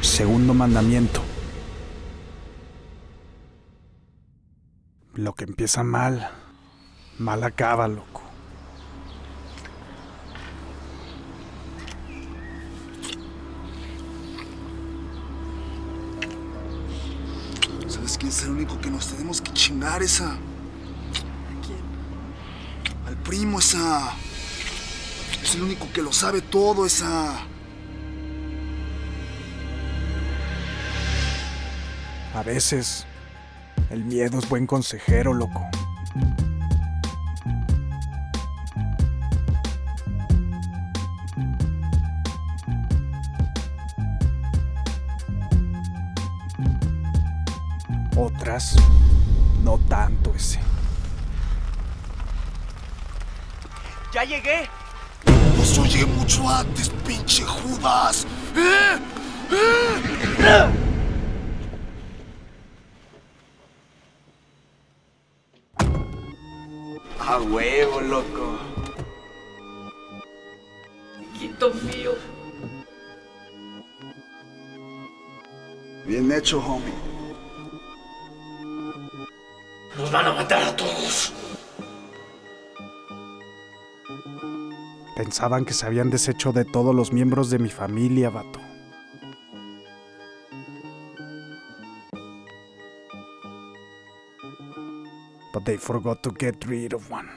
Segundo mandamiento. Lo que empieza mal, mal acaba, loco. ¿Sabes quién es el único que nos tenemos que chingar esa? ¿A quién? Al primo esa. Es el único que lo sabe todo esa. A veces, el miedo es buen consejero, loco. Otras, no tanto ese. ¡Ya llegué! Pues yo llegué mucho antes, pinche Judas. ¿Eh? ¿Eh? A huevo, loco. Quito mío. Bien hecho, homie. Van a matar a todos. Pensaban que se habían deshecho de todos los miembros de mi familia, vato. But they forgot to get rid of one.